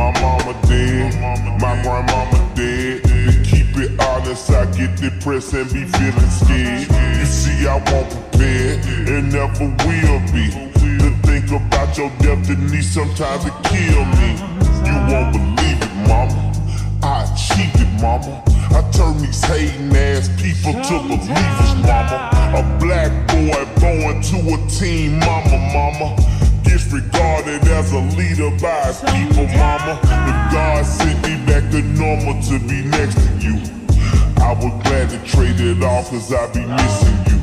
My mama dead, my grandmama dead. To keep it honest, I get depressed and be feeling scared. You see, I won't prepare and never will be. To think about your destiny, sometimes it kill me. You won't believe it, mama. I it, mama. I turn these hating ass people to believers, mama. A black boy born to a team, mama, mama. Gets regarded as a leader by his people, mama. If God sent me back to normal to be next to you, I would gladly trade it all cause I be missing you.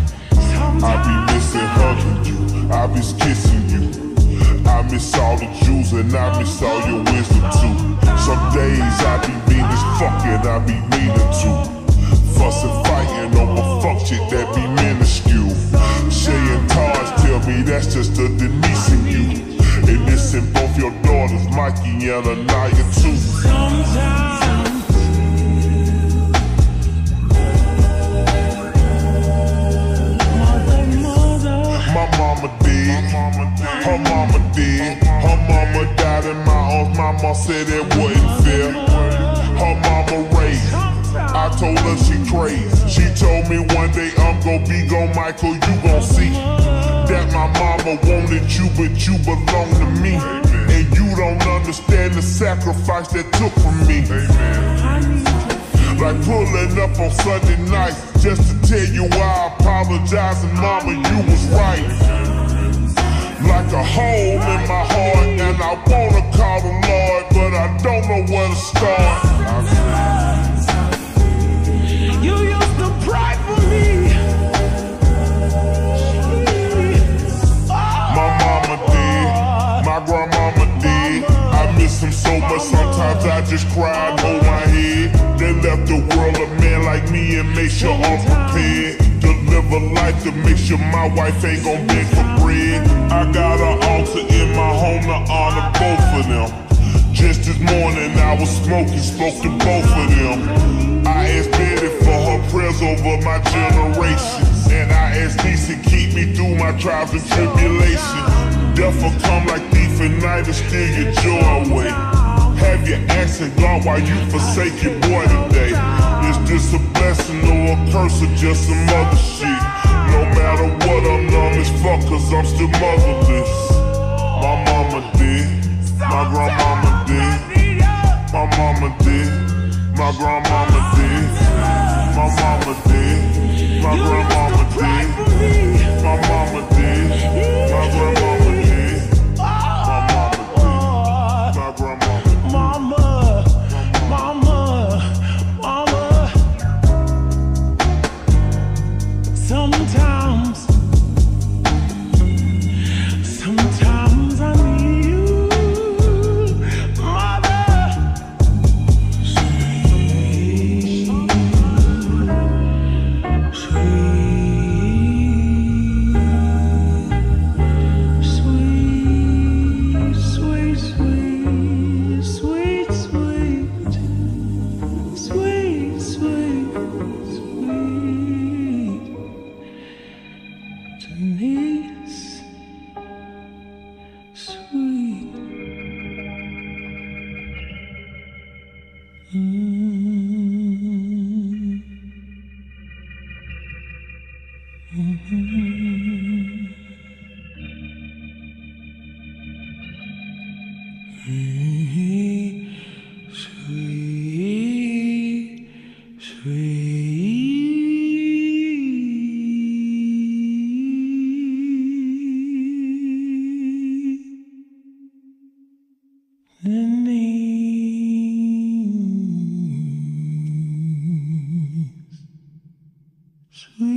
I be missing hugging you, I be kissing you. I miss all the jewels and I miss all your wisdom too. Some days I be mean as fuck and I be meaning to. Fussing, fighting over fuck shit that be minuscule. Mikey and Anaya too. My mama dead, her mama dead, her mama died in my arms. Mama said it wasn't fair. Her mama raised. I told her she crazy. She told me one day I'm gonna be gone, Michael. You gon' mama wanted you, but you belong to me. And you don't understand the sacrifice that took from me. Amen. Like pulling up on Sunday night just to tell you why I apologize and mama, you was right. Like a hole in my heart, and I wanna call the Lord, but I don't know where to start. Miss him so much, sometimes I just cry and hold my head. They left the world a man like me and make sure I'm prepared. To live a life to make sure my wife ain't gon' beg for bread. I got an altar in my home to honor both of them. Just this morning I was smoking, spoke to both of them. I asked Betty for her prayers over my generations. And I asked to keep me through my trials and tribulations. Death will come like and steal your joy away. Have you asking God why you forsake your boy today? Is this a blessing or a curse or just some other shit? No matter what, I'm numb as fuck cause I'm still motherless. My mama did, my grandmama did, my mama did, my grandmama did, Sometimes, Sweet.